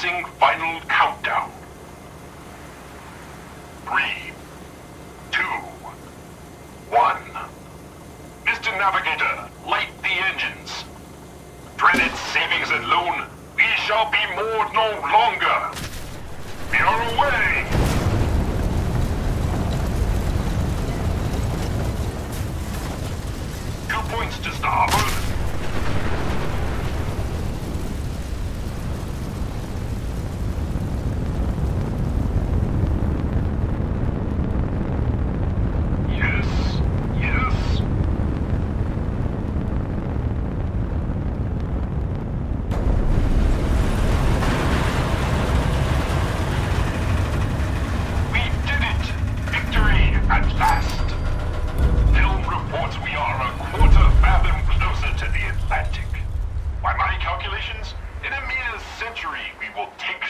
Commencing final countdown. Three, two, one. Mr. Navigator, light the engines. Dreaded savings and loan, we shall be moored no longer. We are away! Two points to starboard. Film reports we are a quarter fathom closer to the Atlantic. By my calculations, in a mere century we will take